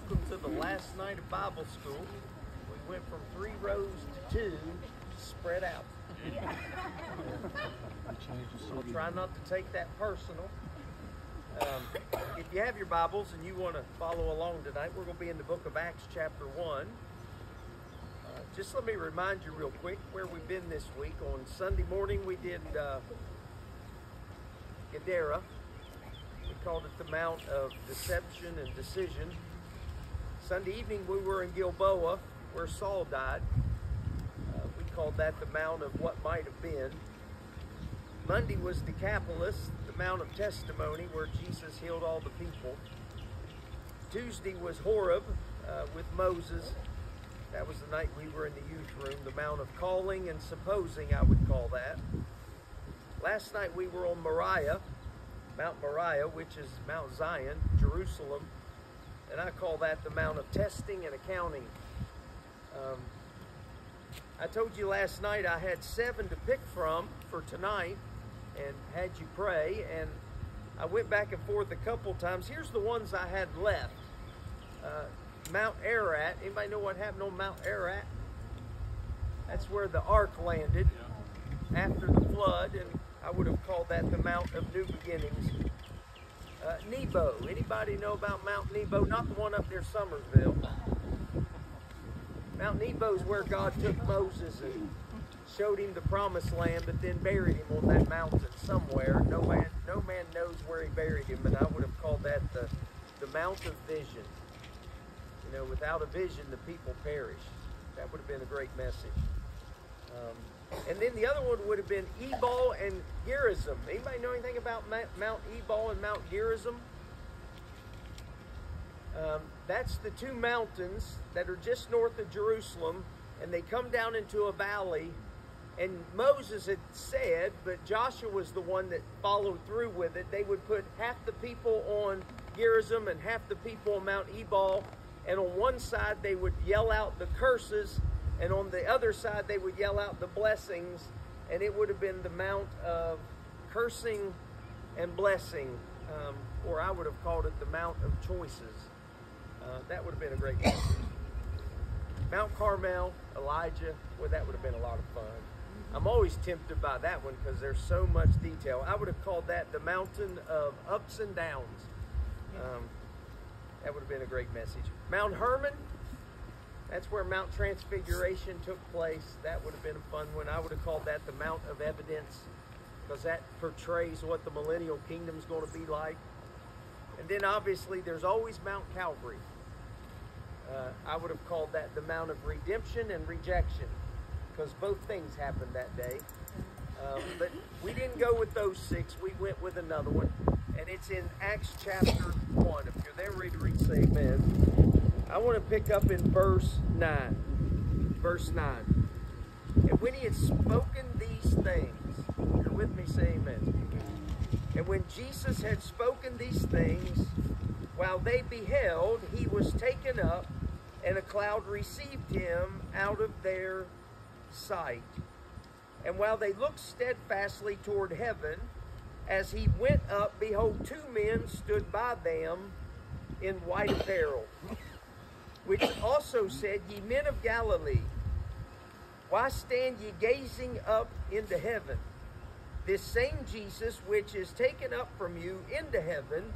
welcome to the last night of Bible school. We went from three rows to two, spread out. I'll try not to take that personal. Um, if you have your Bibles and you want to follow along tonight, we're going to be in the book of Acts, chapter 1. Uh, just let me remind you real quick where we've been this week. On Sunday morning, we did uh, Gadara. We called it the Mount of Deception and Decision. Sunday evening, we were in Gilboa, where Saul died. Uh, we called that the Mount of What Might Have Been. Monday was Decapolis, the Mount of Testimony, where Jesus healed all the people. Tuesday was Horeb uh, with Moses. That was the night we were in the youth room, the Mount of Calling and Supposing, I would call that. Last night we were on Moriah, Mount Moriah, which is Mount Zion, Jerusalem, and I call that the Mount of Testing and Accounting. Um, I told you last night I had seven to pick from for tonight and had you pray, and I went back and forth a couple times. Here's the ones I had left. Uh, Mount Ararat. Anybody know what happened on Mount Ararat? That's where the ark landed after the flood, and I would have called that the Mount of New Beginnings. Uh, Nebo. Anybody know about Mount Nebo? Not the one up near Summersville. Mount Nebo is where God took Moses and showed him the promised land, but then buried him on that mountain somewhere. No man, no man knows where he buried him, and I would have called that the, the Mount of Vision. You know, without a vision, the people perish. That would have been a great message. Um, and then the other one would have been Ebal and Gerizim. Anybody know anything about Mount Ebal and Mount Gerizim? Um, that's the two mountains that are just north of Jerusalem, and they come down into a valley. And Moses had said, but Joshua was the one that followed through with it. They would put half the people on Gerizim and half the people on Mount Ebal. And on one side, they would yell out the curses, and on the other side, they would yell out the blessings. And it would have been the Mount of cursing and blessing, um, or I would have called it the Mount of choices. Uh, that would have been a great message. Mount Carmel, Elijah, well, that would have been a lot of fun. I'm always tempted by that one because there's so much detail. I would have called that the mountain of ups and downs. Um, that would have been a great message. Mount Hermon, that's where Mount Transfiguration took place. That would have been a fun one. I would have called that the Mount of Evidence because that portrays what the millennial kingdom is going to be like. And then obviously there's always Mount Calvary. Uh, I would have called that the Mount of Redemption and Rejection because both things happened that day. Um, but we didn't go with those six. We went with another one. And it's in Acts chapter 1. If you're there ready to read, say amen. I want to pick up in verse 9. Verse 9. And when he had spoken these things, you're with me, say amen. And when Jesus had spoken these things, while they beheld, he was taken up, and a cloud received him out of their sight. And while they looked steadfastly toward heaven, as he went up, behold, two men stood by them in white apparel, which also said, Ye men of Galilee, why stand ye gazing up into heaven? This same Jesus, which is taken up from you into heaven,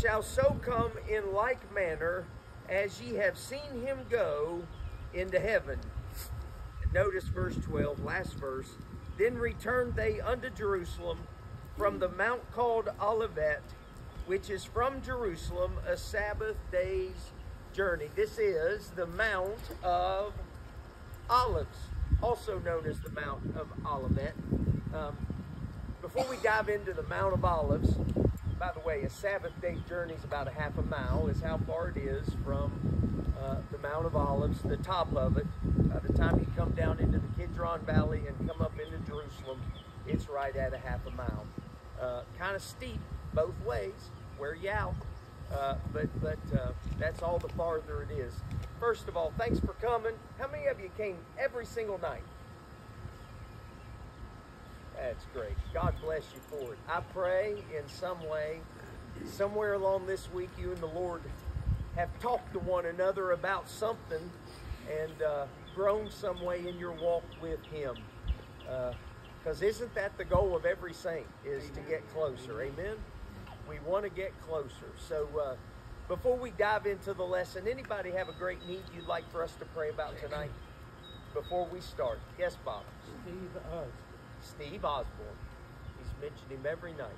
shall so come in like manner as ye have seen him go into heaven. Notice verse 12, last verse. Then returned they unto Jerusalem from the mount called Olivet, which is from Jerusalem a Sabbath day's journey. This is the Mount of Olives, also known as the Mount of Olivet. Um, before we dive into the Mount of Olives, by the way, a Sabbath day journey is about a half a mile, is how far it is from uh, the Mount of Olives, the top of it. By the time you come down into the Kidron Valley and come up into Jerusalem, it's right at a half a mile. Uh, kind of steep both ways, wear you out, uh, but, but uh, that's all the farther it is. First of all, thanks for coming. How many of you came every single night? That's great. God bless you for it. I pray in some way, somewhere along this week, you and the Lord have talked to one another about something and uh, grown some way in your walk with Him. Because isn't that the goal of every saint? Is to get closer. Amen. We want to get closer. So uh, before we dive into the lesson, anybody have a great need you'd like for us to pray about tonight? Before we start, yes, Bob. Steve Osborne. Steve Osborne. He's mentioned him every night.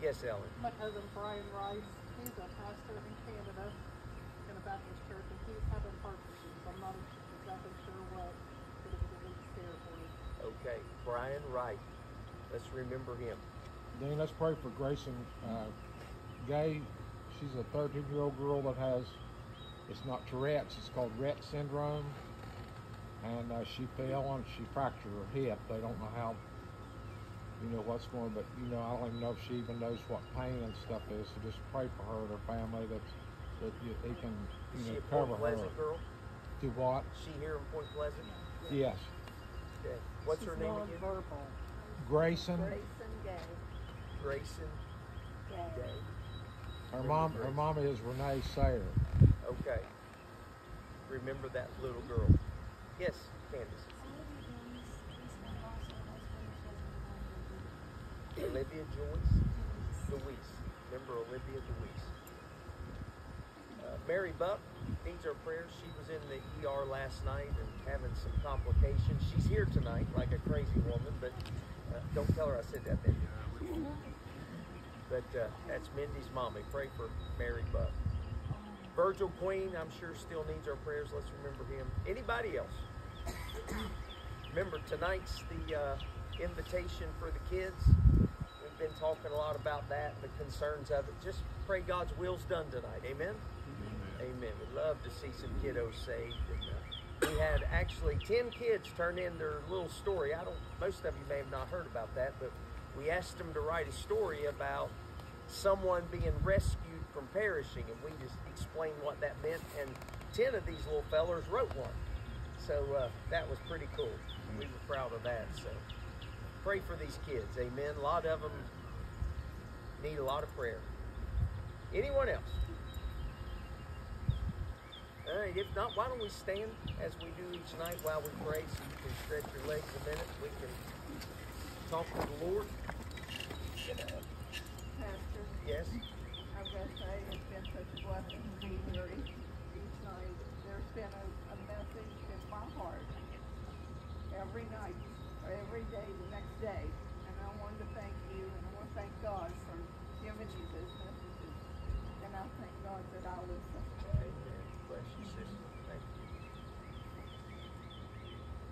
Yes, Ellen. My cousin Brian Rice, he's a pastor in Canada in a Baptist church, and he's having heart issues. I'm not exactly sure what, but it was at least for him. Okay, Brian Wright. Let's remember him. Then let's pray for Grayson uh, Gay. She's a 13 year old girl that has, it's not Tourette's, it's called Rett syndrome. And uh, she fell and she fractured her hip. They don't know how, you know, what's going but, you know, I don't even know if she even knows what pain and stuff is. So just pray for her and her family that, that you, they can, Is you she know, a cover Point her. Pleasant girl? Do what? Is she here in Point Pleasant? Yes. Okay. What's her name again? nonverbal. Grayson. Grayson Gay. Grayson Gay. Day. Her mom, her mom is Renee Sayer. Okay. Remember that little girl. Yes, Candace. Olivia Joyce Louise. Remember Olivia Louise. Uh, Mary Buck needs our prayers. She was in the ER last night and having some complications. She's here tonight like a crazy woman, but uh, don't tell her I said that, Mindy. But uh, that's Mindy's mommy. Pray for Mary Buck. Virgil Queen, I'm sure still needs our prayers. Let's remember him. Anybody else? remember tonight's the uh, invitation for the kids. We've been talking a lot about that, the concerns of it. Just pray God's will's done tonight. Amen. Amen. We'd love to see some kiddos saved. And, uh, we had actually ten kids turn in their little story. I don't. Most of you may have not heard about that, but we asked them to write a story about someone being rescued from perishing, and we just explained what that meant. And ten of these little fellers wrote one, so uh, that was pretty cool. We were proud of that. So pray for these kids. Amen. A lot of them need a lot of prayer. Anyone else? All right, if not, why don't we stand as we do each night while we pray so you can stretch your legs a minute. We can talk to the Lord. Pastor, Yes? I've got to say, it's been such a blessing to be here each, each night. There's been a, a message in my heart every night, or every day, the next day. And I wanted to thank you, and I want to thank God for giving you those messages. And I thank God that I listen. Amen. Bless you, sister. Thank you.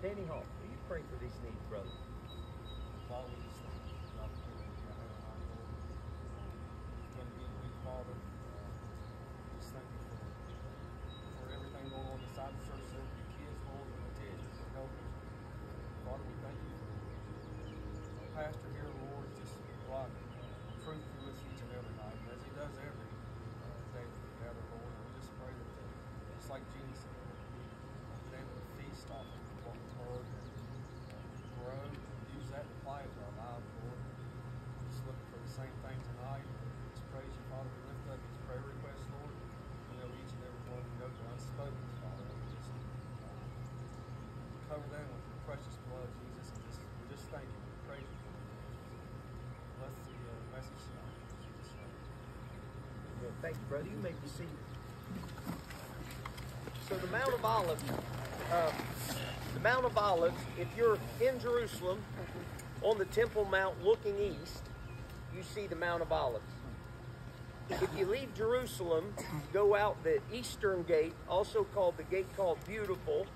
Danny Hall, will you pray for these needs, brother? Father, we just thank you for the opportunity to have our Lord. Going to be a week, Father. Uh, just thank you for, for everything going on inside the church, Lord, your kids, Lord, and the teachers and helpers. Father, we thank you for our pastor here, Lord, just brought truth to us each and every night, as he does every uh, day that we gather, Lord. And we just pray that, uh, just like Gene said, that we have been able to feast off of what we've heard and uh, grow and use that to apply it to our lives, Lord. Just looking for the same thing tonight. Just praise you, Father. We lift up these prayer requests, Lord. You know each and every one. We know the unspoken, Father. We just uh, cover them with your precious blood, Jesus. And just, we just thank you. We praise you for it. Bless the uh, message tonight. In Jesus' name. Brother. You may be seated. So the Mount of Olives, uh, the Mount of Olives, if you're in Jerusalem on the Temple Mount looking east, you see the Mount of Olives. If you leave Jerusalem, go out the eastern gate, also called the gate called Beautiful,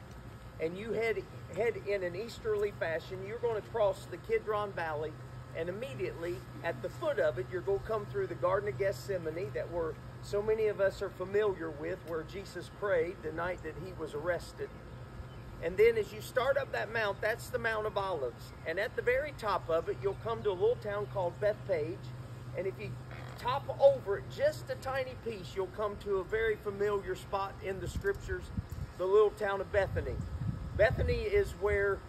and you head head in an easterly fashion, you're going to cross the Kidron Valley, and immediately at the foot of it, you're going to come through the Garden of Gethsemane that we're so many of us are familiar with, where Jesus prayed the night that he was arrested. And then as you start up that mount, that's the Mount of Olives. And at the very top of it, you'll come to a little town called Bethphage. And if you top over it just a tiny piece, you'll come to a very familiar spot in the scriptures, the little town of Bethany. Bethany is where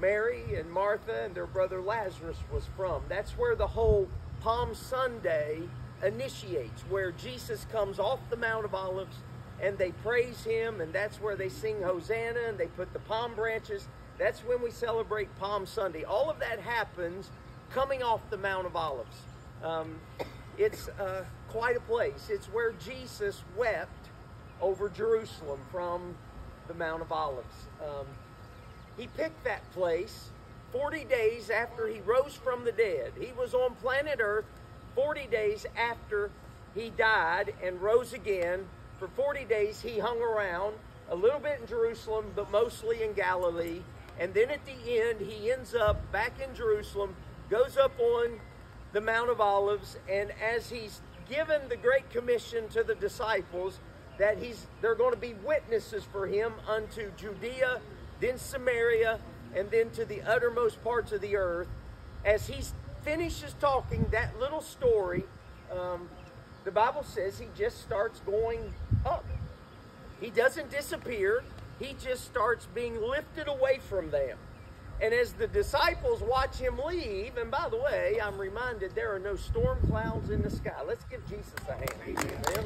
Mary and Martha and their brother Lazarus was from. That's where the whole Palm Sunday initiates, where Jesus comes off the Mount of Olives and they praise him, and that's where they sing Hosanna and they put the palm branches. That's when we celebrate Palm Sunday. All of that happens coming off the Mount of Olives. Um, it's uh, quite a place. It's where Jesus wept over Jerusalem from the Mount of Olives. Um, he picked that place 40 days after he rose from the dead. He was on planet Earth 40 days after he died and rose again. For 40 days, he hung around a little bit in Jerusalem, but mostly in Galilee. And then at the end, he ends up back in Jerusalem, goes up on the Mount of Olives, and as he's given the Great Commission to the disciples, that he's they're going to be witnesses for him unto Judea, then Samaria, and then to the uttermost parts of the earth. As he finishes talking that little story, um, the Bible says he just starts going up. He doesn't disappear, he just starts being lifted away from them. And as the disciples watch him leave, and by the way, I'm reminded there are no storm clouds in the sky. Let's give Jesus a hand. Amen.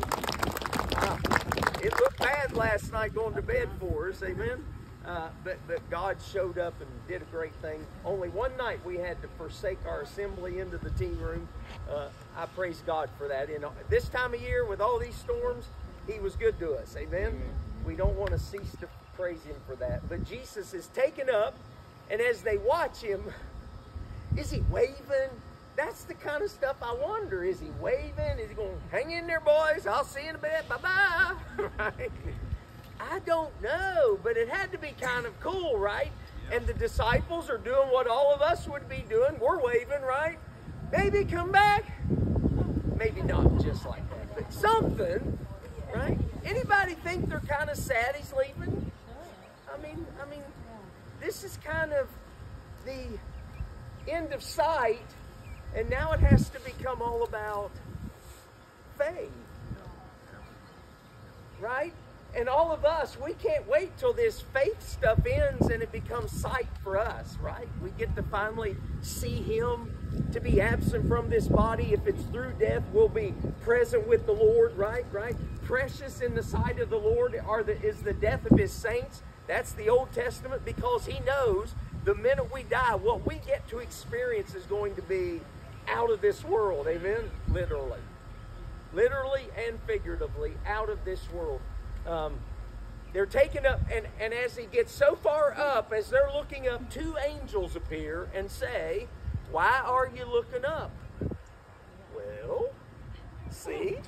It looked bad last night going to bed for us. Amen. Uh, but, but God showed up and did a great thing. Only one night we had to forsake our assembly into the team room. Uh, I praise God for that. In this time of year, with all these storms, He was good to us. Amen. We don't want to cease to praise Him for that. But Jesus is taken up, and as they watch Him, is He waving? That's the kind of stuff I wonder. Is He waving? Is He going, to hang in there, boys? I'll see you in a bit. Bye bye. right? I don't know, but it had to be kind of cool, right? And the disciples are doing what all of us would be doing. We're waving, right? Maybe come back. Maybe not just like that, but something, right? Anybody think they're kind of sad he's leaving? I mean, I mean, this is kind of the end of sight, and now it has to become all about faith, right? And all of us, we can't wait till this faith stuff ends and it becomes sight for us, right? We get to finally see Him, to be absent from this body. If it's through death, we'll be present with the Lord, right? Right? Precious in the sight of the Lord are the, is the death of His saints. That's the Old Testament because He knows the minute we die, what we get to experience is going to be out of this world. Amen? Literally. Literally and figuratively, out of this world. Um, they're taken up, and, and as he gets so far up, as they're looking up, two angels appear and say, Why are you looking up? Well, see?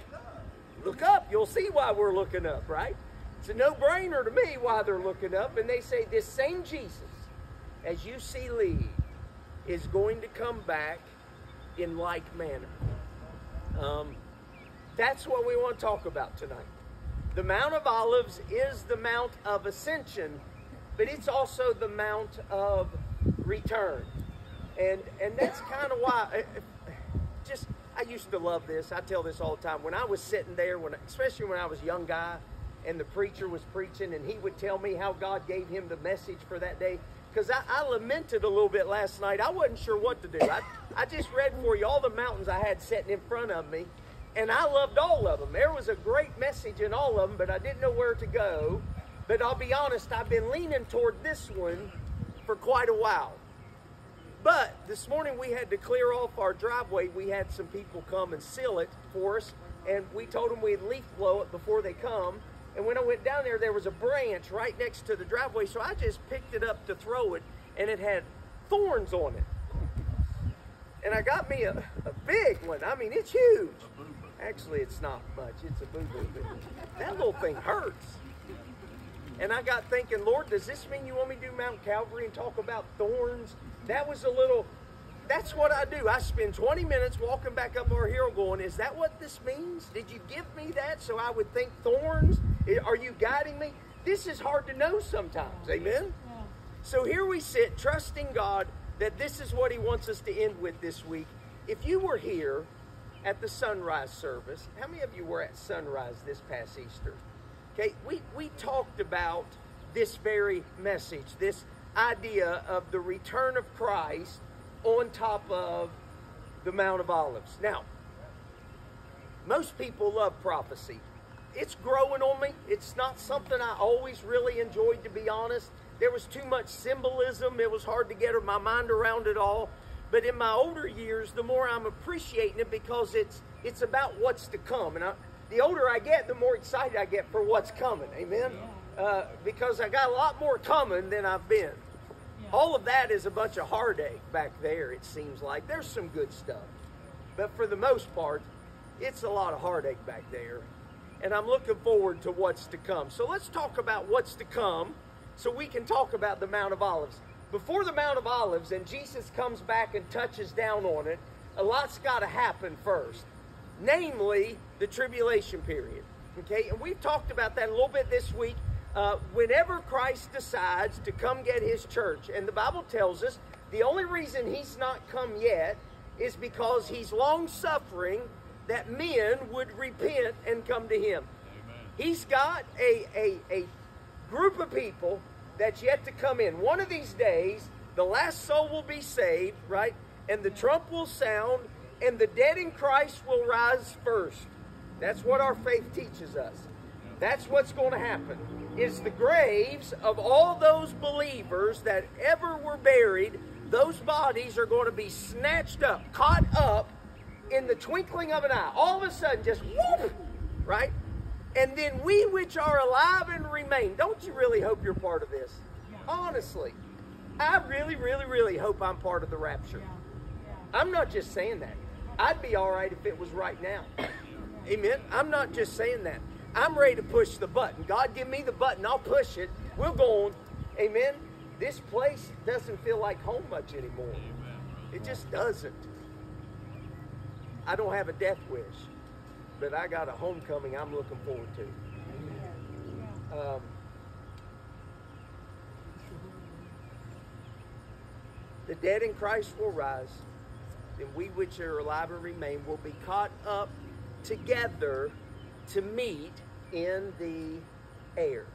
Look up. You'll see why we're looking up, right? It's a no brainer to me why they're looking up. And they say, This same Jesus, as you see leave, is going to come back in like manner. Um, that's what we want to talk about tonight. The Mount of Olives is the Mount of Ascension, but it's also the Mount of Return. And, and that's kind of why, eh, eh, just, I used to love this. I tell this all the time. When I was sitting there, when, especially when I was a young guy, and the preacher was preaching, and he would tell me how God gave him the message for that day. Because I, I, lamented a little bit last night. I wasn't sure what to do. I, I just read for you all the mountains I had sitting in front of me, and I loved all of them. There was a great message in all of them, but I didn't know where to go. But I'll be honest, I've been leaning toward this one for quite a while. But this morning we had to clear off our driveway. We had some people come and seal it for us, and we told them we'd leaf blow it before they come. And when I went down there, there was a branch right next to the driveway, so I just picked it up to throw it, and it had thorns on it. And I got me a, a big one. I mean, it's huge. Actually, it's not much. It's a boo-boo. That little thing hurts. And I got thinking, Lord, does this mean you want me to do Mount Calvary and talk about thorns? That was a little, that's what I do. I spend 20 minutes walking back up our hill going, is that what this means? Did you give me that so I would think thorns? Are you guiding me? This is hard to know sometimes. Amen? So here we sit, trusting God that this is what He wants us to end with this week. If you were here at the sunrise service. How many of you were at sunrise this past Easter? Okay, we, we talked about this very message, this idea of the return of Christ on top of the Mount of Olives. Now, most people love prophecy. It's growing on me. It's not something I always really enjoyed, to be honest. There was too much symbolism. It was hard to get my mind around it all. But in my older years, the more I'm appreciating it because it's it's about what's to come. And I, the older I get, the more excited I get for what's coming. Amen. Uh, because I got a lot more coming than I've been. All of that is a bunch of heartache back there. It seems like there's some good stuff, but for the most part, it's a lot of heartache back there. And I'm looking forward to what's to come. So let's talk about what's to come so we can talk about the Mount of Olives. Before the Mount of Olives and Jesus comes back and touches down on it, a lot's got to happen first, namely the tribulation period. Okay, and we've talked about that a little bit this week. Uh, whenever Christ decides to come get his church, and the Bible tells us the only reason he's not come yet is because he's long suffering that men would repent and come to him. Amen. He's got a, a, a group of people that's yet to come in. One of these days, the last soul will be saved, right? And the trump will sound, and the dead in Christ will rise first. That's what our faith teaches us. That's what's going to happen. Is the graves of all those believers that ever were buried, those bodies are going to be snatched up, caught up in the twinkling of an eye. All of a sudden, just whoop, right? And then we which are alive and remain. Don't you really hope you're part of this? Honestly. I really, really, really hope I'm part of the rapture. I'm not just saying that. I'd be all right if it was right now. Amen. I'm not just saying that. I'm ready to push the button. God, give me the button. I'll push it. We'll go on. Amen. This place doesn't feel like home much anymore. It just doesn't. I don't have a death wish, but I got a homecoming I'm looking forward to. Um, the dead in Christ will rise, and we which are alive and remain will be caught up together to meet in the air.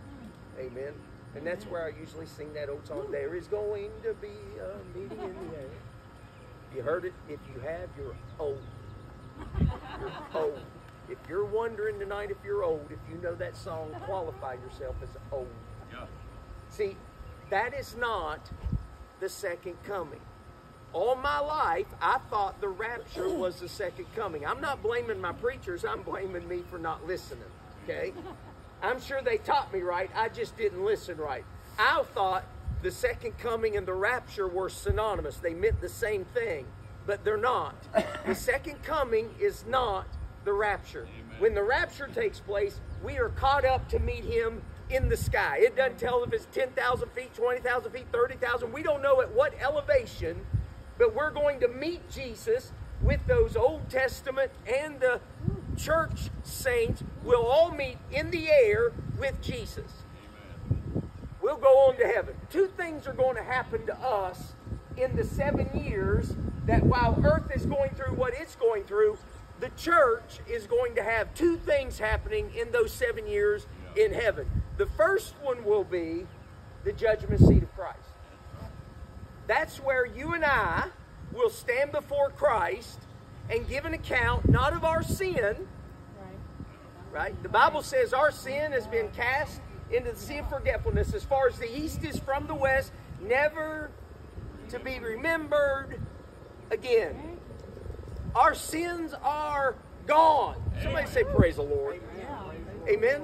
Amen. And that's where I usually sing that old song. There is going to be a meeting in the air. You heard it? If you have, you're old. You're old. If you're wondering tonight if you're old, if you know that song, qualify yourself as old. Yeah. See, that is not the second coming. All my life, I thought the rapture was the second coming. I'm not blaming my preachers, I'm blaming me for not listening. Okay? I'm sure they taught me right, I just didn't listen right. I thought the second coming and the rapture were synonymous, they meant the same thing but they're not. the second coming is not the rapture. Amen. When the rapture takes place, we are caught up to meet him in the sky. It doesn't tell if it's 10,000 feet, 20,000 feet, 30,000. We don't know at what elevation, but we're going to meet Jesus with those Old Testament and the church saints. We'll all meet in the air with Jesus. Amen. We'll go on to heaven. Two things are going to happen to us in the seven years that while earth is going through what it's going through, the church is going to have two things happening in those seven years in heaven. The first one will be the judgment seat of Christ. That's where you and I will stand before Christ and give an account not of our sin, right? The Bible says our sin has been cast into the sea of forgetfulness as far as the east is from the west, never to be remembered again. Our sins are gone. Somebody say, Praise the Lord. Amen.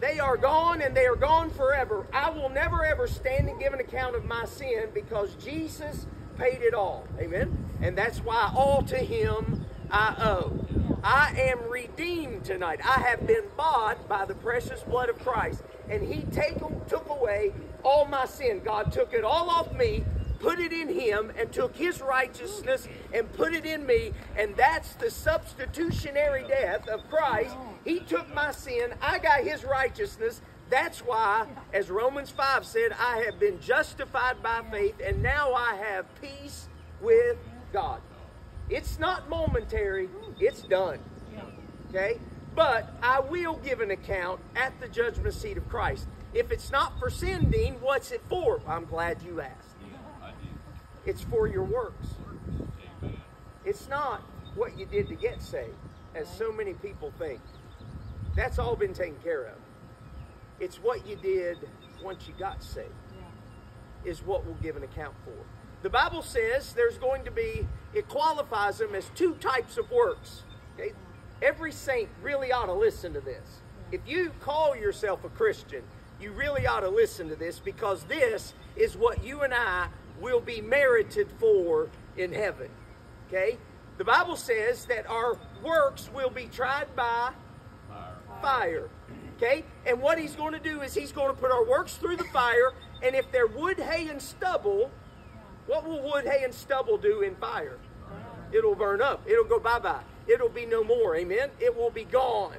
They are gone and they are gone forever. I will never ever stand and give an account of my sin because Jesus paid it all. Amen. And that's why all to Him I owe. I am redeemed tonight. I have been bought by the precious blood of Christ. And He take, took away all my sin. God took it all off me put it in him and took his righteousness and put it in me. And that's the substitutionary death of Christ. He took my sin, I got his righteousness. That's why, as Romans 5 said, I have been justified by faith and now I have peace with God. It's not momentary, it's done. Okay? But I will give an account at the judgment seat of Christ. If it's not for sending, what's it for? I'm glad you asked. It's for your works. It's not what you did to get saved. as so many people think. That's all been taken care of. It's what you did once you got saved is what we'll give an account for. The Bible says there's going to be, it qualifies them as two types of works. Okay? Every saint really ought to listen to this. If you call yourself a Christian, you really ought to listen to this because this is what you and I will be merited for in heaven. Okay? The Bible says that our works will be tried by fire. Okay? And what he's going to do is he's going to put our works through the fire, and if they're wood, hay, and stubble, what will wood, hay, and stubble do in fire? It'll burn up. It'll go bye bye. It'll be no more. Amen? It will be gone.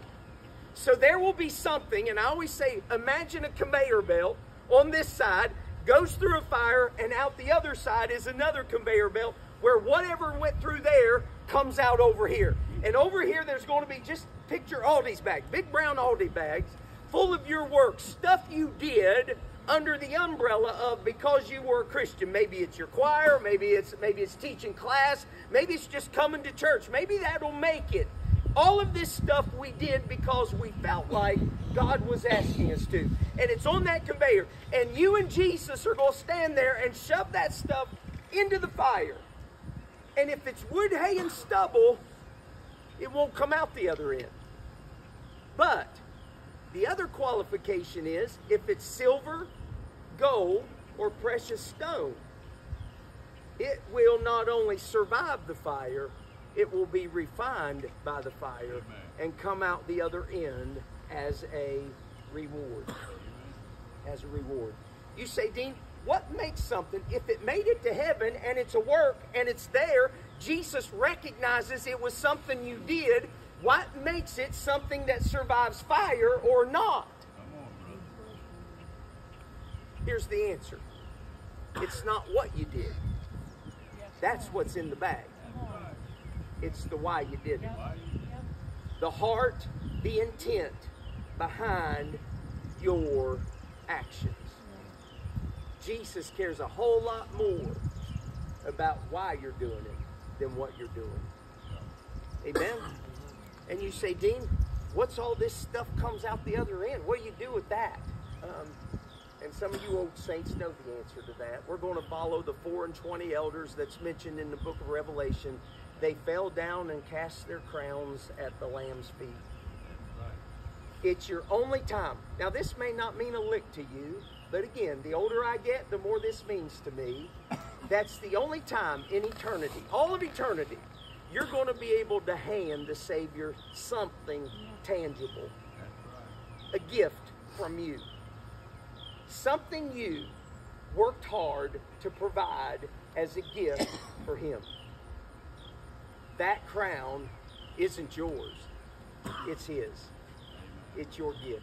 So there will be something, and I always say, imagine a conveyor belt on this side goes through a fire, and out the other side is another conveyor belt where whatever went through there comes out over here. And over here, there's going to be just picture Aldi's bags, big brown Aldi bags, full of your work, stuff you did under the umbrella of because you were a Christian. Maybe it's your choir, maybe it's maybe it's teaching class, maybe it's just coming to church. Maybe that'll make it. All of this stuff we did because we felt like God was asking us to. And it's on that conveyor. And you and Jesus are going to stand there and shove that stuff into the fire. And if it's wood, hay, and stubble, it won't come out the other end. But the other qualification is if it's silver, gold, or precious stone, it will not only survive the fire, it will be refined by the fire and come out the other end as a reward. As a reward. You say, Dean, what makes something, if it made it to heaven and it's a work and it's there, Jesus recognizes it was something you did, what makes it something that survives fire or not? Here's the answer it's not what you did, that's what's in the bag. It's the why you did it. The heart, the intent behind your actions. Jesus cares a whole lot more about why you're doing it than what you're doing. Amen? And you say, Dean, what's all this stuff comes out the other end? What do you do with that? Um, and some of you old saints know the answer to that. We're going to follow the four and twenty elders that's mentioned in the book of Revelation. They fell down and cast their crowns at the Lamb's feet. It's your only time. Now, this may not mean a lick to you, but again, the older I get, the more this means to me. That's the only time in eternity, all of eternity, you're going to be able to hand the Savior something tangible, a gift from you, something you worked hard to provide as a gift for Him. That crown isn't yours, it's His. It's your gift.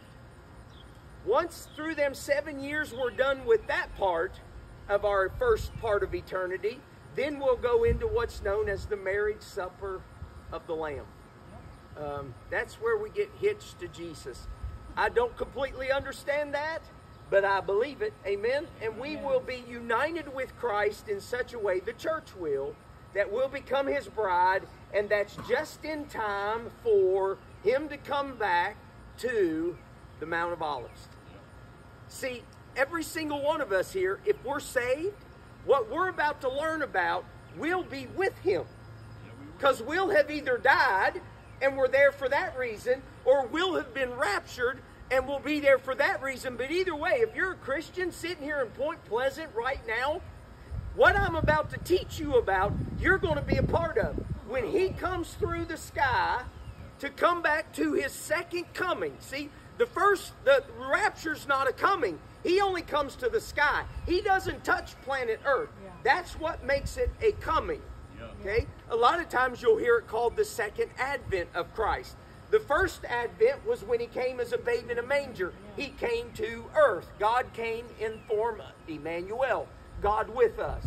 Once through them seven years we're done with that part of our first part of eternity, then we'll go into what's known as the marriage supper of the Lamb. Um, that's where we get hitched to Jesus. I don't completely understand that, but I believe it. Amen. And we will be united with Christ in such a way, the church will, that we'll become his bride, and that's just in time for him to come back to the Mount of Olives. See, every single one of us here, if we're saved, what we're about to learn about will be with him. Because we'll have either died and we're there for that reason, or we'll have been raptured and we'll be there for that reason. But either way, if you're a Christian sitting here in Point Pleasant right now, what I'm about to teach you about, you're going to be a part of. When he comes through the sky to come back to his second coming, see, the first, the rapture's not a coming. He only comes to the sky. He doesn't touch planet Earth. Yeah. That's what makes it a coming. Okay? A lot of times you'll hear it called the second advent of Christ. The first advent was when he came as a babe in a manger. He came to earth. God came in form of Emmanuel, God with us.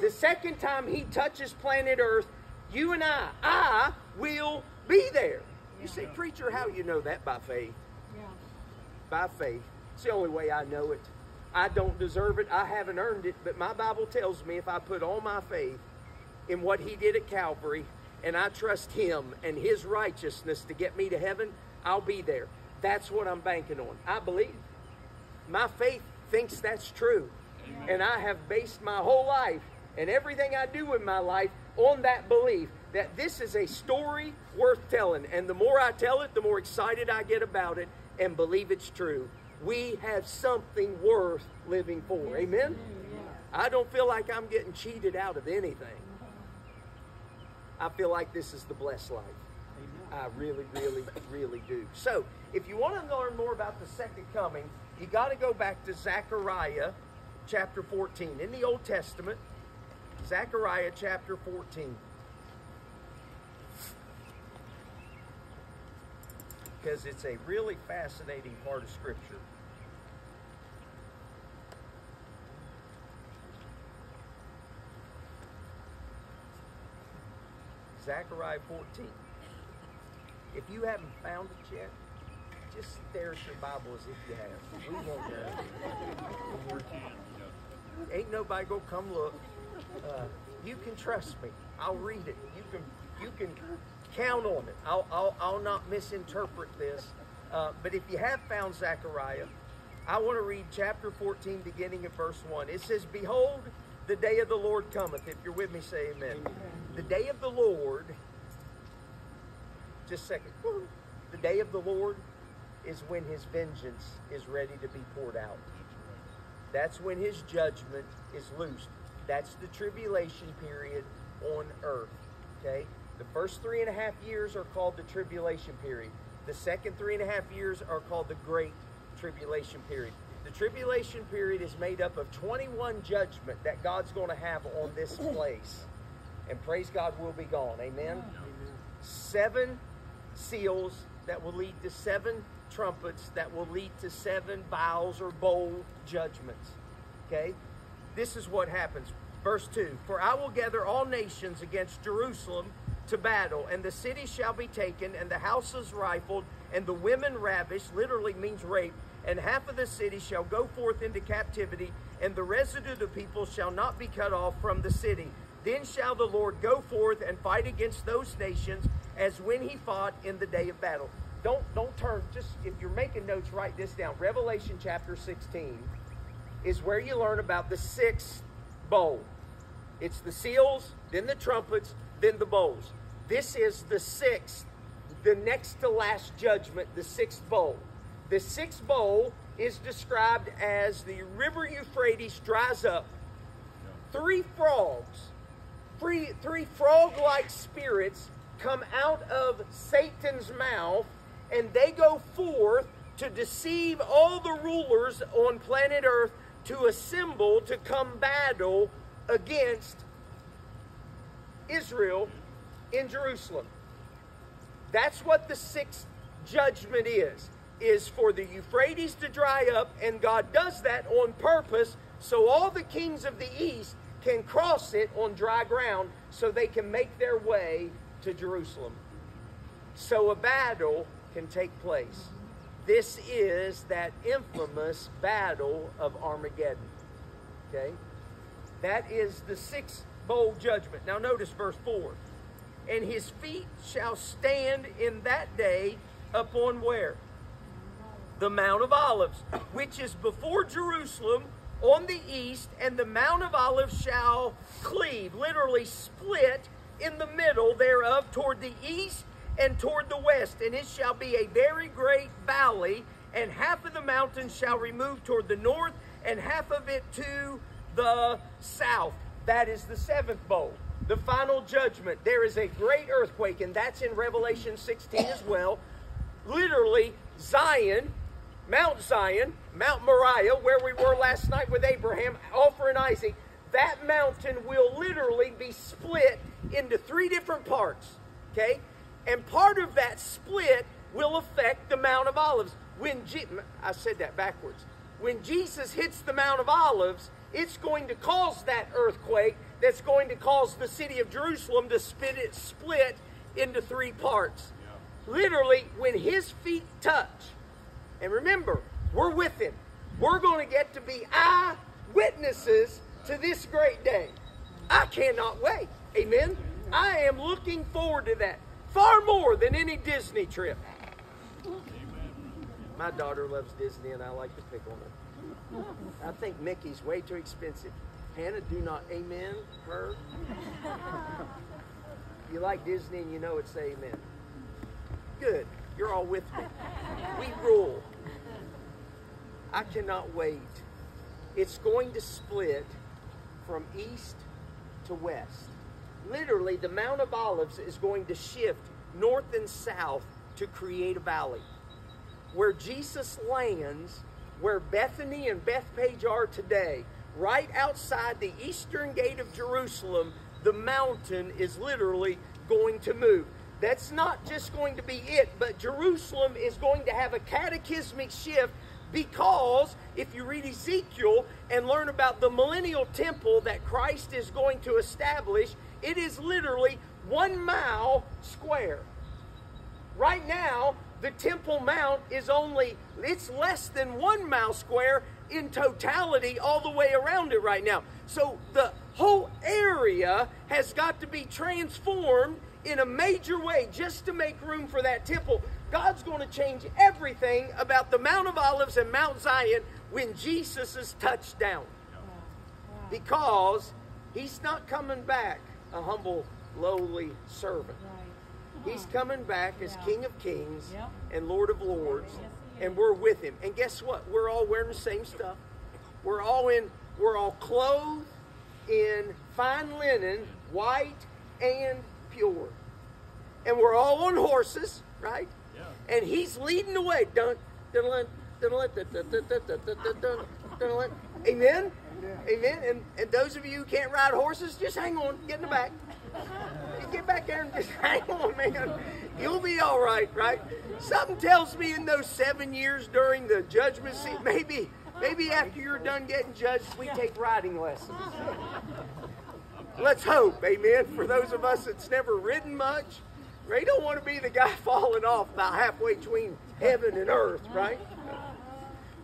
The second time he touches planet earth, you and I, I will be there. You say, preacher, how you know that by faith? Yeah. by faith. It's the only way I know it. I don't deserve it. I haven't earned it. But my Bible tells me if I put all my faith in what He did at Calvary and I trust Him and His righteousness to get me to heaven, I'll be there. That's what I'm banking on. I believe. My faith thinks that's true. And I have based my whole life and everything I do in my life on that belief that this is a story worth telling. And the more I tell it, the more excited I get about it and believe it's true. We have something worth living for. Amen? I don't feel like I'm getting cheated out of anything. I feel like this is the blessed life. I really, really, really do. So, if you want to learn more about the second coming, you got to go back to Zechariah chapter 14. In the Old Testament, Zechariah chapter 14. Because it's a really fascinating part of Scripture. Zechariah 14. If you haven't found it yet, just stare at your Bible as if you have. We won't know. Ain't nobody gonna come look. Uh, you can trust me. I'll read it. You can you can count on it. I'll I'll, I'll not misinterpret this. Uh, but if you have found Zechariah, I want to read chapter 14, beginning at verse 1. It says, Behold, the day of the Lord cometh. If you're with me, say amen. The day of the Lord, just a second. The day of the Lord is when his vengeance is ready to be poured out. That's when his judgment is loosed. That's the tribulation period on earth. Okay? The first three and a half years are called the tribulation period. The second three and a half years are called the great tribulation period. The tribulation period is made up of 21 judgment that God's going to have on this place. And praise God, we'll be gone. Amen. Seven seals that will lead to seven trumpets that will lead to seven vials or bowl judgments. Okay? This is what happens. Verse 2 For I will gather all nations against Jerusalem to battle, and the city shall be taken, and the houses rifled, and the women ravished, literally means rape, and half of the city shall go forth into captivity, and the residue of the people shall not be cut off from the city. Then shall the Lord go forth and fight against those nations as when he fought in the day of battle. Don't don't turn just if you're making notes, write this down. Revelation chapter 16 is where you learn about the sixth bowl. It's the seals, then the trumpets, then the bowls. This is the sixth, the next to last judgment, the sixth bowl. The sixth bowl is described as the river Euphrates dries up. Three frogs, three, three frog like spirits come out of Satan's mouth and they go forth to deceive all the rulers on planet Earth to assemble to come battle against Israel in Jerusalem. That's what the sixth judgment is is for the Euphrates to dry up and God does that on purpose so all the kings of the east can cross it on dry ground so they can make their way to Jerusalem. So a battle can take place. This is that infamous battle of Armageddon. Okay? That is the sixth bowl judgment. Now notice verse 4. And his feet shall stand in that day upon where? The Mount of Olives, which is before Jerusalem on the east, and the Mount of Olives shall cleave, literally split in the middle thereof toward the east and toward the west, and it shall be a very great valley, and half of the mountain shall remove toward the north, and half of it to the south. That is the seventh bowl. The final judgment. There is a great earthquake, and that's in Revelation 16 as well. Literally, Zion, Mount Zion, Mount Moriah, where we were last night with Abraham, offering Isaac, that mountain will literally be split into three different parts. Okay? And part of that split will affect the Mount of Olives. When Je- I said that backwards. When Jesus hits the Mount of Olives, it's going to cause that earthquake that's going to cause the city of Jerusalem to split it split into three parts. Yeah. Literally, when his feet touch, and remember, we're with him. We're going to get to be eyewitnesses to this great day. I cannot wait. Amen. I am looking forward to that far more than any Disney trip. My daughter loves Disney and I like to pick on her. I think Mickey's way too expensive. Hannah, do not amen her. You like Disney and you know it's amen. Good. You're all with me. We rule. I cannot wait. It's going to split from east to west. Literally, the Mount of Olives is going to shift north and south to create a valley. Where Jesus lands, where Bethany and Bethphage are today, right outside the eastern gate of Jerusalem, the mountain is literally going to move. That's not just going to be it, but Jerusalem is going to have a cataclysmic shift because if you read Ezekiel and learn about the millennial temple that Christ is going to establish, it is literally one mile square. Right now, the Temple Mount is only, it's less than one mile square in totality all the way around it right now. So the whole area has got to be transformed in a major way just to make room for that temple. God's going to change everything about the Mount of Olives and Mount Zion when Jesus is touched down. Because he's not coming back a humble, lowly servant. He's coming back as King of Kings Yep. and Lord of Lords, Yes, and we're with him. And guess what? We're all wearing the same stuff. We're all in. We're all clothed in fine linen, white and pure, and we're all on horses, right? Yeah. And he's leading the way. Dun, dun, dun, dun, dun, dun, dun, dun, dun, dun, dun, dun, dun, dun. Amen. Amen. And and those of you who can't ride horses, just hang on. Get in the back. Get back there and just hang on, man. You'll be all right, right? Something tells me in those seven years during the judgment seat, maybe, maybe after you're done getting judged, we take riding lessons. Let's hope, amen. For those of us that's never ridden much, we don't want to be the guy falling off about halfway between heaven and earth, right?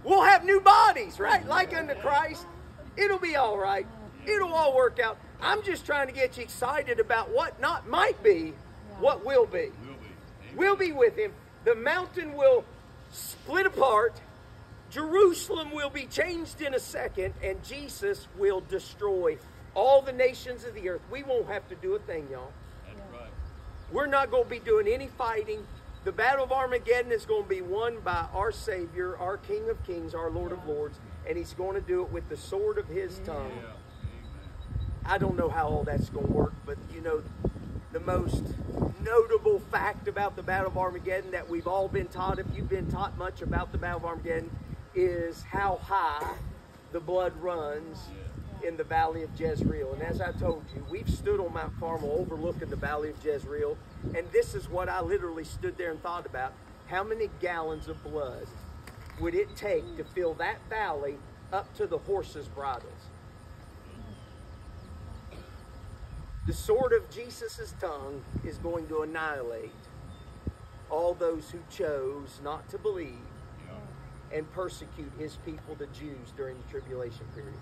We'll have new bodies, right? Like unto Christ. It'll be all right. It'll all work out. I'm just trying to get you excited about what not might be, what will be. We'll be with him. The mountain will split apart. Jerusalem will be changed in a second, and Jesus will destroy all the nations of the earth. We won't have to do a thing, y'all. That's right. We're not going to be doing any fighting. The Battle of Armageddon is going to be won by our Savior, our King of Kings, our Lord of Lords, and He's going to do it with the sword of His tongue. I don't know how all that's going to work, but you know, the most notable fact about the Battle of Armageddon that we've all been taught, if you've been taught much about the Battle of Armageddon, is how high the blood runs in the valley of Jezreel. And as I told you, we've stood on Mount Carmel overlooking the valley of Jezreel, and this is what I literally stood there and thought about. How many gallons of blood would it take to fill that valley up to the horses' bridles? The sword of Jesus' tongue is going to annihilate all those who chose not to believe and persecute his people, the Jews, during the tribulation period.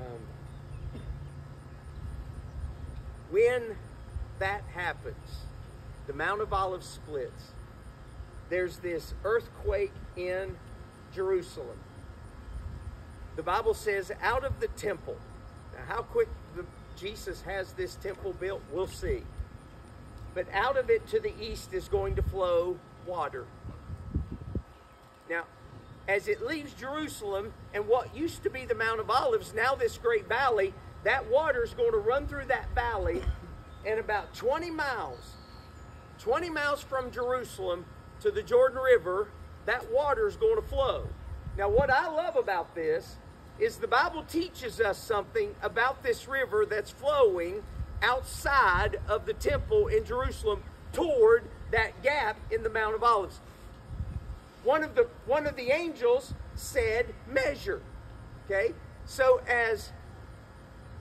Um, when that happens, the Mount of Olives splits. There's this earthquake in Jerusalem. The Bible says, out of the temple. Now, how quick the, Jesus has this temple built, we'll see. But out of it to the east is going to flow water. Now, as it leaves Jerusalem and what used to be the Mount of Olives, now this great valley, that water is going to run through that valley and about 20 miles, 20 miles from Jerusalem to the Jordan River, that water is going to flow. Now, what I love about this is the Bible teaches us something about this river that's flowing outside of the temple in Jerusalem toward that gap in the Mount of Olives one of the one of the angels said measure. Okay? So as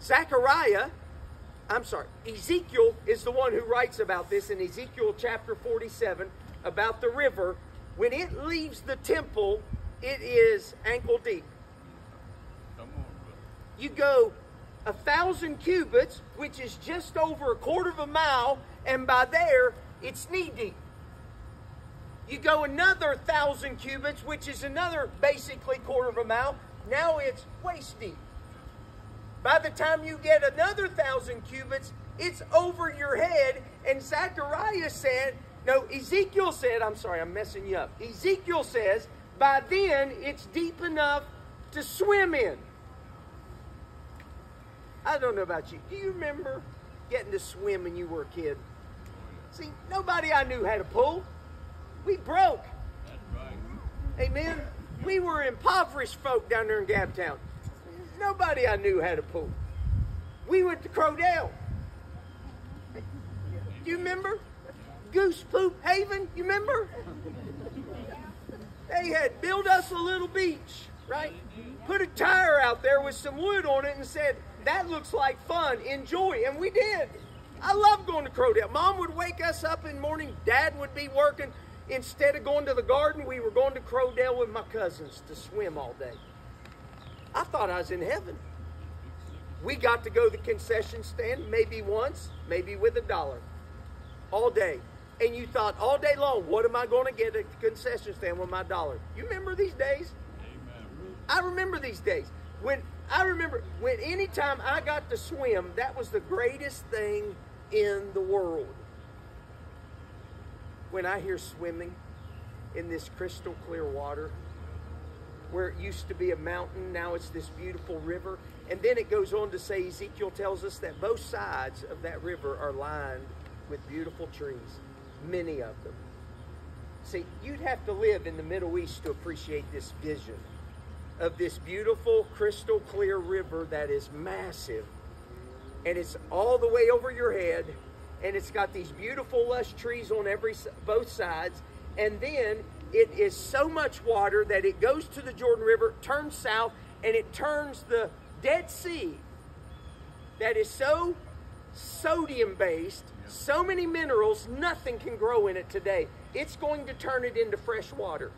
zechariah i'm sorry ezekiel is the one who writes about this in ezekiel chapter 47 about the river. When it leaves the temple it is ankle deep. Come on, you go a thousand cubits, which is just over a quarter of a mile, and by there it's knee deep. You go another thousand cubits, which is another basically quarter of a mile. Now it's waist deep. By the time you get another thousand cubits, it's over your head. And Zechariah said, no, Ezekiel said, I'm sorry, I'm messing you up. Ezekiel says, by then it's deep enough to swim in. I don't know about you. Do you remember getting to swim when you were a kid? See, nobody I knew had a pool. We broke. Right. Amen. We were impoverished folk down there in Gabtown. Nobody I knew had a pool. We went to Crowdell. Do you remember? Goose Poop Haven, you remember? They had built us a little beach, right? Put a tire out there with some wood on it and said, that looks like fun, enjoy. And we did. I love going to Crowdell. Mom would wake us up in the morning, Dad would be working. Instead of going to the garden, we were going to Crowdell with my cousins to swim all day. I thought I was in heaven. We got to go to the concession stand maybe once, maybe with a dollar, all day. And you thought all day long, what am I going to get at the concession stand with my dollar? You remember these days? Amen. I remember these days. When I remember when anytime I got to swim, that was the greatest thing in the world. When I hear swimming in this crystal clear water, where it used to be a mountain, now it's this beautiful river. And then it goes on to say, Ezekiel tells us that both sides of that river are lined with beautiful trees, many of them. See, you'd have to live in the Middle East to appreciate this vision of this beautiful, crystal clear river that is massive. And it's all the way over your head. And it's got these beautiful, lush trees on every both sides. And then it is so much water that it goes to the Jordan River, turns south, and it turns the Dead Sea that is so sodium based, so many minerals, nothing can grow in it today. It's going to turn it into fresh water.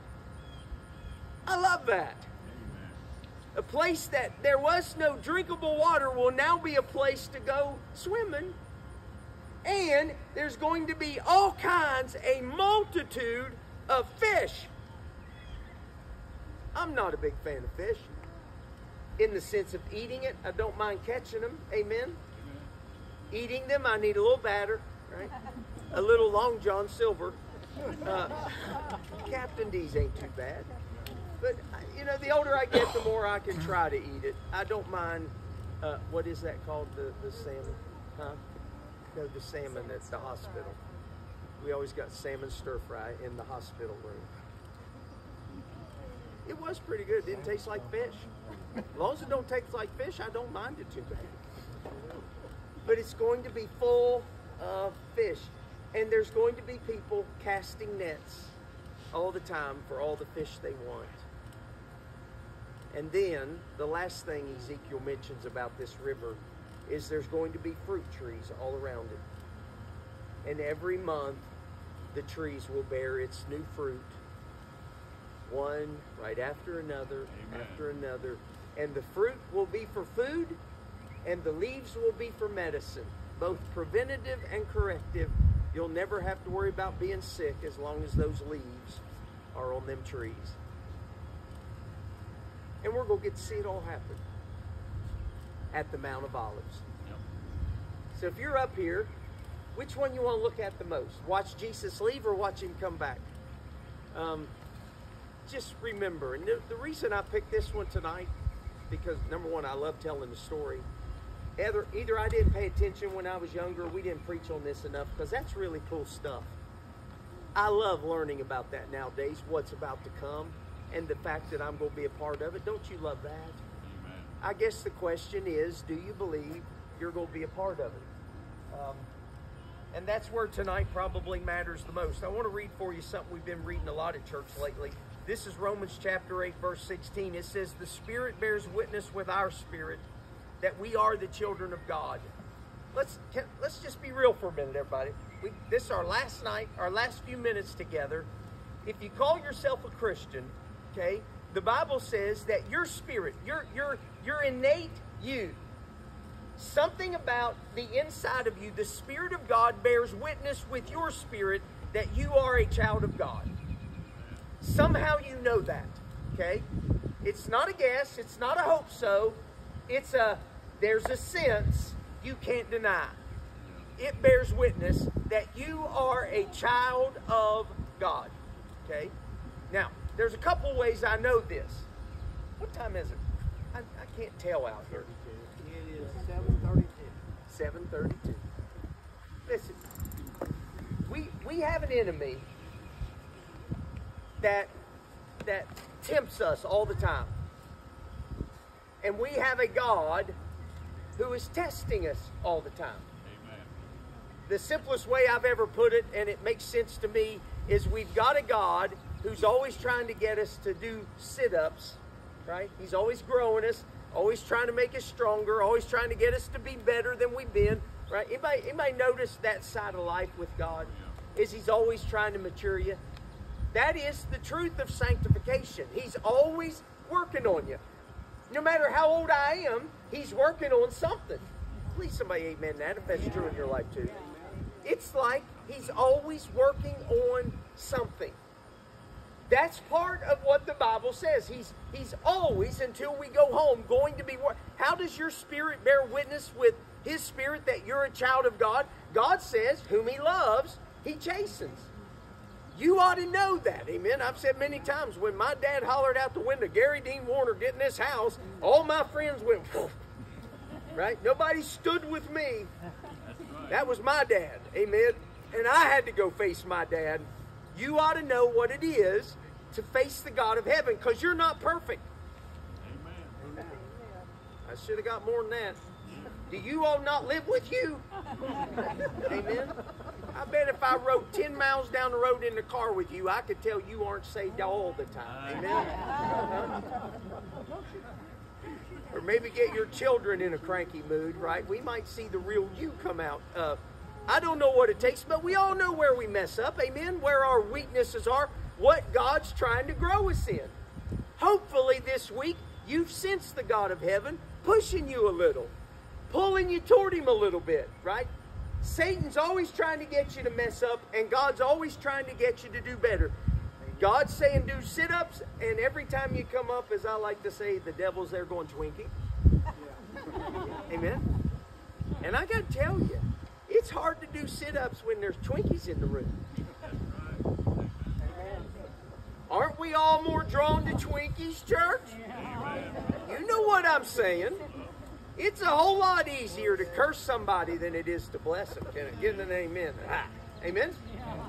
I love that. A place that there was no drinkable water will now be a place to go swimming. And there's going to be all kinds, a multitude of fish. I'm not a big fan of fish in the sense of eating it. I don't mind catching them. Amen. Eating them, I need a little batter, right? A little Long John Silver. Uh, Captain D's ain't too bad. But, you know, the older I get, the more I can try to eat it. I don't mind, uh, what is that called? The, the salmon? Huh? No, the salmon at the hospital. We always got salmon stir fry in the hospital room. It was pretty good. It didn't taste like fish. As long as it don't taste like fish, I don't mind it too bad. But it's going to be full of fish. And there's going to be people casting nets all the time for all the fish they want. And then the last thing Ezekiel mentions about this river is there's going to be fruit trees all around it. And every month the trees will bear its new fruit, one right after another, Amen. after another. And the fruit will be for food, and the leaves will be for medicine, both preventative and corrective. You'll never have to worry about being sick as long as those leaves are on them trees. And we're going to get to see it all happen at the Mount of Olives. Yep. So if you're up here, which one you want to look at the most? Watch Jesus leave or watch him come back? Um, just remember, and the, the reason I picked this one tonight, because number one, I love telling the story. Either, either I didn't pay attention when I was younger, we didn't preach on this enough, because that's really cool stuff. I love learning about that nowadays, what's about to come, and the fact that I'm going to be a part of it. Don't you love that? I guess the question is, do you believe you're going to be a part of it? Um, and that's where tonight probably matters the most. I want to read for you something we've been reading a lot at church lately. This is Romans chapter 8, verse 16. It says, The Spirit bears witness with our spirit that we are the children of God. Let's can, let's just be real for a minute, everybody. We, this is our last night, our last few minutes together. If you call yourself a Christian, okay, the Bible says that your spirit, your your your innate you, Something about the inside of you, the Spirit of God bears witness with your spirit that you are a child of God. Somehow you know that, okay? It's not a guess, it's not a hope so, it's a, there's a sense you can't deny. It bears witness that you are a child of God, okay? Now, there's a couple ways I know this. What time is it? I, I can't tell out here. It is seven thirty-two. 732. Listen, we we have an enemy that that tempts us all the time. And we have a God who is testing us all the time. Amen. The simplest way I've ever put it, and it makes sense to me, is we've got a God who's always trying to get us to do sit ups, right? He's always growing us, always trying to make us stronger, always trying to get us to be better than we've been, right? Anybody, anybody notice that side of life with God? Is He's always trying to mature you? That is the truth of sanctification. He's always working on you. No matter how old I am, He's working on something. Please, somebody amen that if that's true in your life too. It's like He's always working on something. That's part of what the Bible says. He's He's always, until we go home, going to be. How does your spirit bear witness with His spirit that you're a child of God? God says, "Whom He loves, He chastens." You ought to know that, amen. I've said many times when my dad hollered out the window, Gary Dean Warner, get in this house, all my friends went, right? Nobody stood with me. That was my dad, amen. And I had to go face my dad. You ought to know what it is to face the God of heaven because you're not perfect. Amen. Amen. I should have got more than that. Do you all not live with you? Amen. I bet if I rode 10 miles down the road in the car with you, I could tell you aren't saved all the time. Amen. Or maybe get your children in a cranky mood, right? We might see the real you come out. Uh, I don't know what it takes, but we all know where we mess up. Amen. Where our weaknesses are, what God's trying to grow us in. Hopefully, this week, you've sensed the God of heaven pushing you a little, pulling you toward Him a little bit, right? Satan's always trying to get you to mess up, and God's always trying to get you to do better. God's saying do sit ups, and every time you come up, as I like to say, the devil's there going Twinkie. Amen. And I got to tell you, it's hard to do sit ups when there's Twinkies in the room. Aren't we all more drawn to Twinkies, church? You know what I'm saying. It's a whole lot easier to curse somebody than it is to bless them. Can I get an amen? Ah, amen?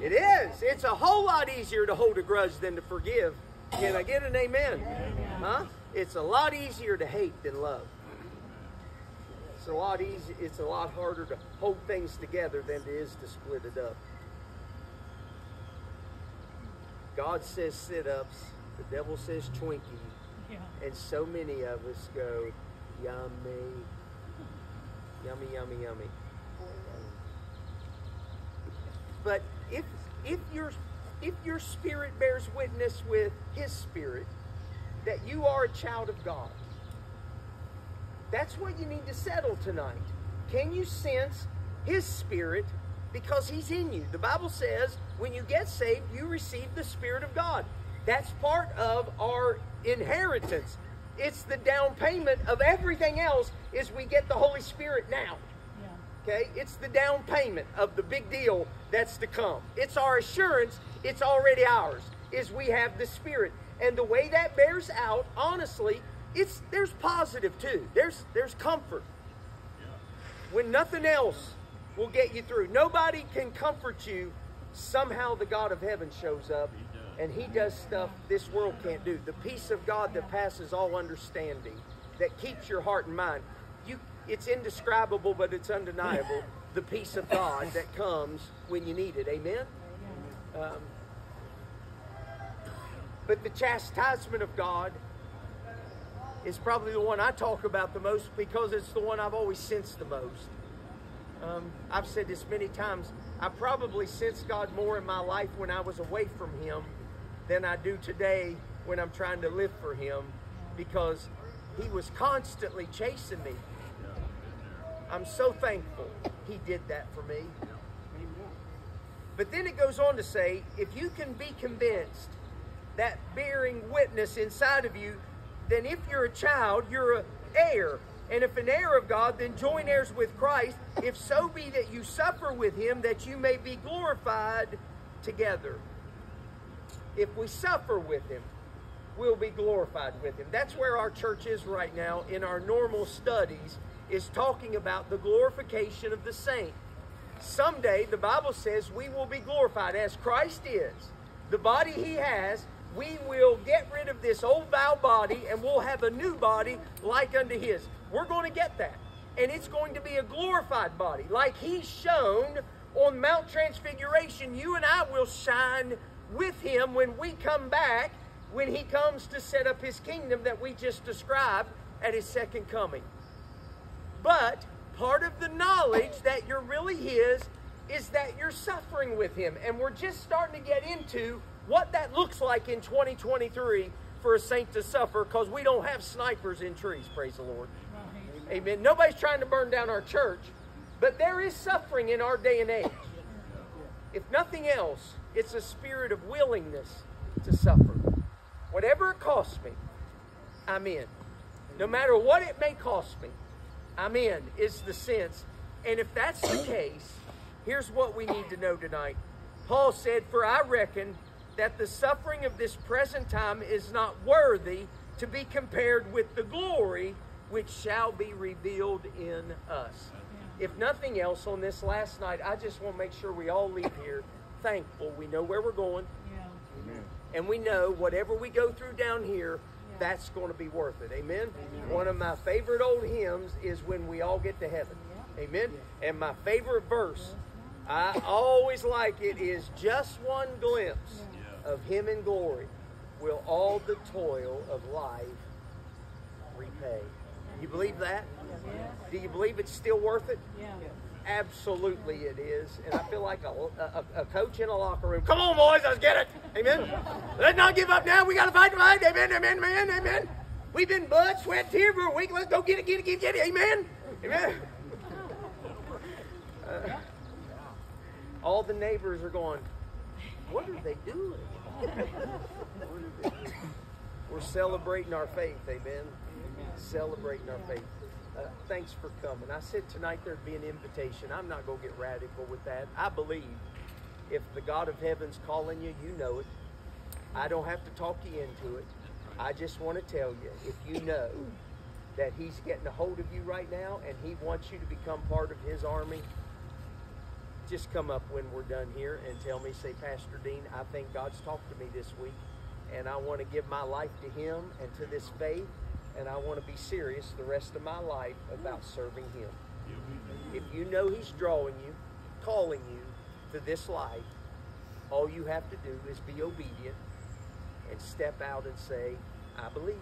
It is. It's a whole lot easier to hold a grudge than to forgive. Can I get an amen? Huh? It's a lot easier to hate than love. It's a lot easy. It's a lot harder to hold things together than it is to split it up. God says sit ups, the devil says Twinkie, and so many of us go, yummy, yummy, yummy, yummy. But if if your if your spirit bears witness with His spirit that you are a child of God, that's what you need to settle tonight. Can you sense His Spirit because He's in you? The Bible says when you get saved, you receive the Spirit of God. That's part of our inheritance. It's the down payment of everything else is we get the Holy Spirit now. Okay? It's the down payment of the big deal that's to come. It's our assurance, it's already ours, is we have the Spirit. And the way that bears out, honestly, it's there's positive too. There's there's comfort. When nothing else will get you through. Nobody can comfort you. Somehow the God of heaven shows up and he does stuff this world can't do. The peace of God that passes all understanding, that keeps your heart and mind. You it's indescribable, but it's undeniable. The peace of God that comes when you need it. Amen. Um, but the chastisement of God is probably the one I talk about the most because it's the one I've always sensed the most. Um, I've said this many times. I probably sense God more in my life when I was away from Him than I do today when I'm trying to live for Him because He was constantly chasing me. I'm so thankful he did that for me. But then it goes on to say, if you can be convinced that bearing witness inside of you, then if you're a child, you're an heir. And if an heir of God, then join heirs with Christ, if so be that you suffer with him, that you may be glorified together. If we suffer with him, we'll be glorified with him. That's where our church is right now in our normal studies, is talking about the glorification of the saint. Someday, the Bible says, we will be glorified as Christ is. The body he has, we will get rid of this old vile body and we'll have a new body like unto his. We're going to get that. And it's going to be a glorified body. Like he's shown on Mount Transfiguration, you and I will shine with him when we come back, when he comes to set up his kingdom that we just described at his second coming. But part of the knowledge that you're really his is that you're suffering with him. And we're just starting to get into what that looks like in 2023 for a saint to suffer because we don't have snipers in trees, praise the Lord. Amen. Nobody's trying to burn down our church, but there is suffering in our day and age. If nothing else, it's a spirit of willingness to suffer. Whatever it costs me, I'm in. No matter what it may cost me, I'm in, is the sense. And if that's the case, here's what we need to know tonight. Paul said, For I reckon that the suffering of this present time is not worthy to be compared with the glory which shall be revealed in us. If nothing else, on this last night, I just want to make sure we all leave here thankful. We know where we're going. And we know whatever we go through down here, that's going to be worth it. Amen? One of my favorite old hymns is When We All Get to Heaven. Amen? And my favorite verse, I always like it, is just one glimpse of Him in glory will all the toil of life repay. You believe that? Do you believe it's still worth it? Absolutely, it is. And I feel like a, a, a coach in a locker room. Come on, boys, let's get it. Amen. Let's not give up now. We got to fight the fight. Amen, amen, amen, amen. We've been blood, sweat, tear for a week. Let's go get it, get it, get it, get it. Amen. Amen. Uh, all the neighbors are going, what are they doing? We're celebrating our faith. Amen. Celebrating our faith. Uh, thanks for coming. I said tonight there'd be an invitation. I'm not going to get radical with that. I believe if the God of heaven's calling you, you know it. I don't have to talk you into it. I just want to tell you if you know that He's getting a hold of you right now and He wants you to become part of His army, just come up when we're done here and tell me, say, Pastor Dean, I think God's talked to me this week and I want to give my life to Him and to this faith and I want to be serious the rest of my life about serving Him. If you know He's drawing you, calling you to this life, all you have to do is be obedient and step out and say, I believe.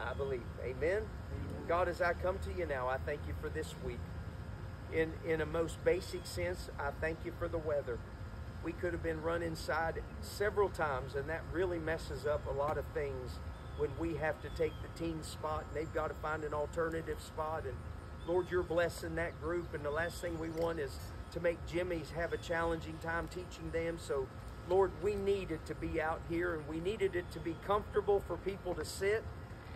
I believe. Amen. God, as I come to you now, I thank you for this week. In, in a most basic sense, I thank you for the weather. We could have been run inside several times, and that really messes up a lot of things when we have to take the team spot and they've got to find an alternative spot. And Lord, you're blessing that group. And the last thing we want is to make Jimmy's have a challenging time teaching them. So, Lord, we needed to be out here and we needed it to be comfortable for people to sit.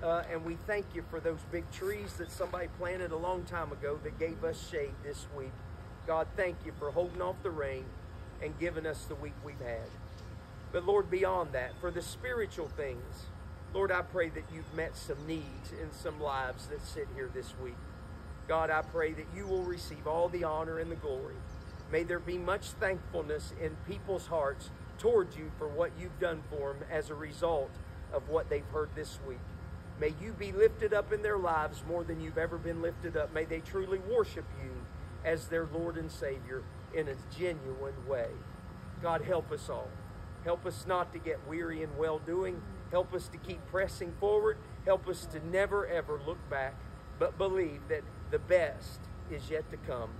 Uh, and we thank you for those big trees that somebody planted a long time ago that gave us shade this week. God, thank you for holding off the rain and giving us the week we've had. But Lord, beyond that, for the spiritual things, Lord, I pray that you've met some needs in some lives that sit here this week. God, I pray that you will receive all the honor and the glory. May there be much thankfulness in people's hearts towards you for what you've done for them as a result of what they've heard this week. May you be lifted up in their lives more than you've ever been lifted up. May they truly worship you as their Lord and Savior in a genuine way. God, help us all. Help us not to get weary in well doing. Help us to keep pressing forward. Help us to never, ever look back, but believe that the best is yet to come.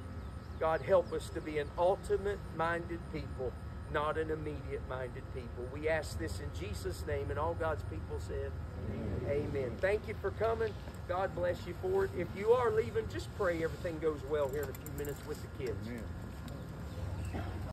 God, help us to be an ultimate minded people, not an immediate minded people. We ask this in Jesus' name, and all God's people said, Amen. Amen. Thank you for coming. God bless you for it. If you are leaving, just pray everything goes well here in a few minutes with the kids. Amen.